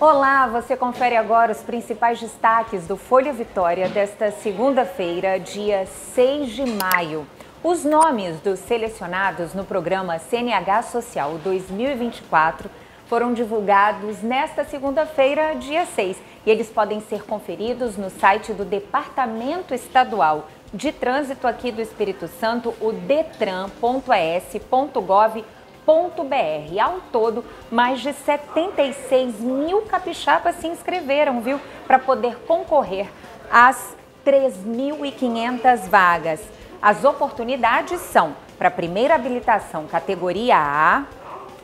Olá, você confere agora os principais destaques do Folha Vitória desta segunda-feira, dia 6 de maio. Os nomes dos selecionados no programa CNH Social 2024 foram divulgados nesta segunda-feira, dia 6, e eles podem ser conferidos no site do Departamento Estadual de Trânsito aqui do Espírito Santo, o detran.es.gov.br. Ao todo, mais de 76 mil capixabas se inscreveram, viu, para poder concorrer às 3.500 vagas. As oportunidades são para primeira habilitação categoria A,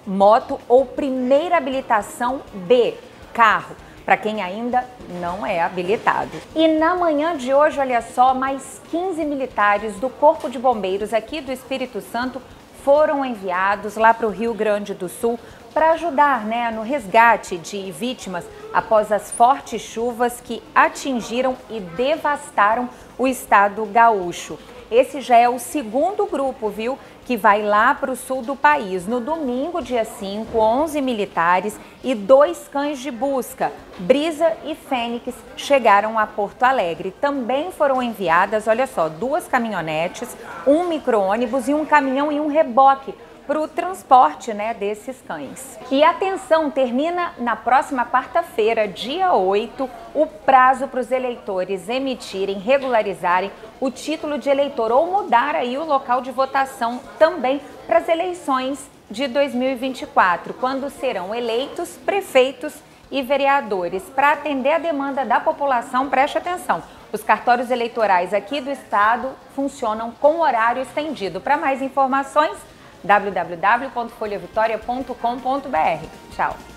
moto ou primeira habilitação B, carro, para quem ainda não é habilitado. E na manhã de hoje, olha só, mais 15 militares do Corpo de Bombeiros aqui do Espírito Santo foram enviados lá para o Rio Grande do Sul para ajudar né, no resgate de vítimas após as fortes chuvas que atingiram e devastaram o estado gaúcho. Esse já é o segundo grupo, viu, que vai lá para o sul do país. No domingo, dia 5, 11 militares e dois cães de busca, Brisa e Fênix, chegaram a Porto Alegre. Também foram enviadas, olha só, duas caminhonetes, um micro-ônibus e um caminhão e um reboque para o transporte né, desses cães. E atenção, termina na próxima quarta-feira, dia 8, o prazo para os eleitores emitirem, regularizarem o título de eleitor ou mudar aí o local de votação também para as eleições de 2024, quando serão eleitos prefeitos e vereadores. Para atender a demanda da população, preste atenção. Os cartórios eleitorais aqui do estado funcionam com horário estendido. Para mais informações, www.folhavitoria.com.br. Tchau!